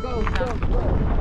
Go, go, go.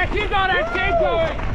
back. He's on our skateboard.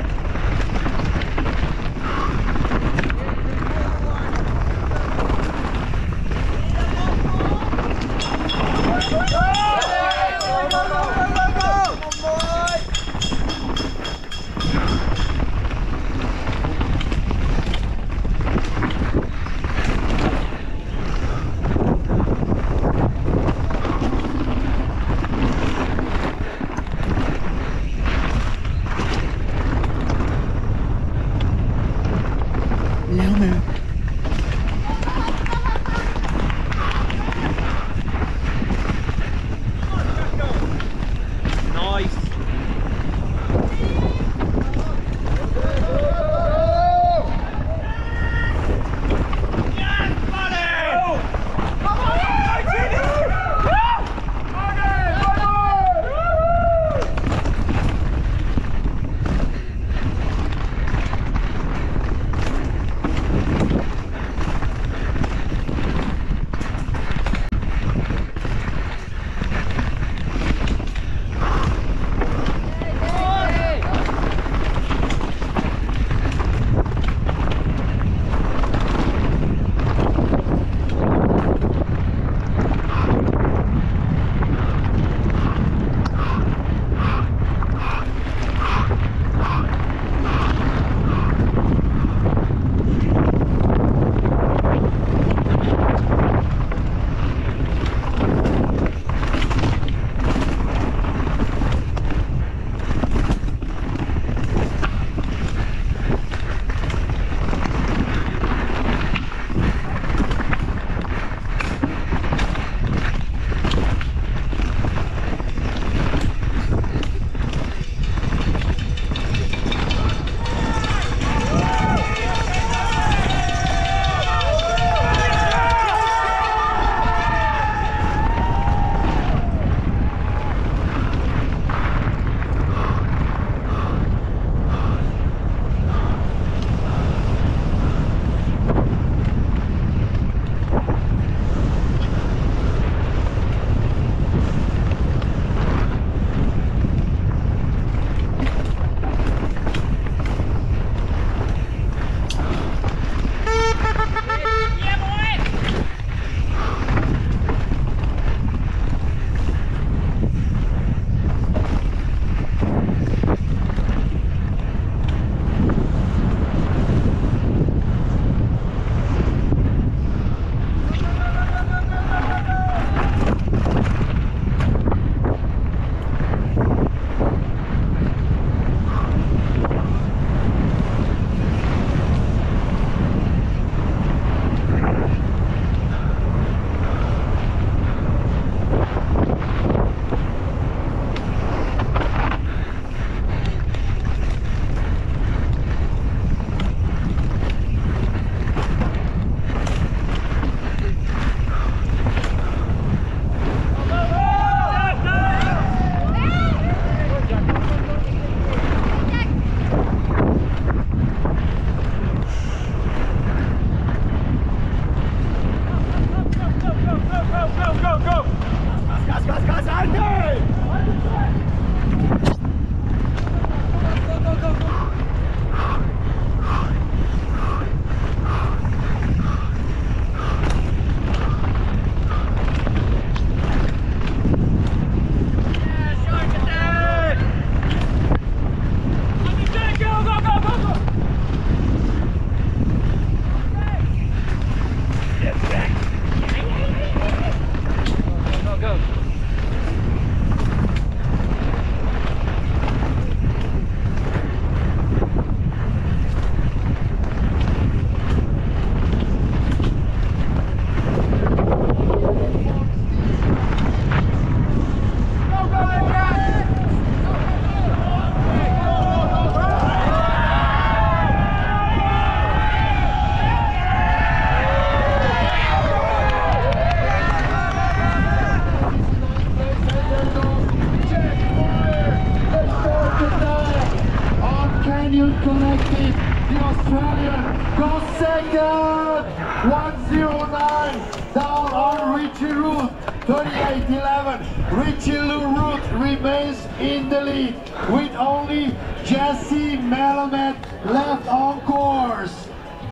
Collective, the Australian, goes second, 109, down on Richie Rude, 38-11. Richie Rude remains in the lead with only Jesse Melamed left on course.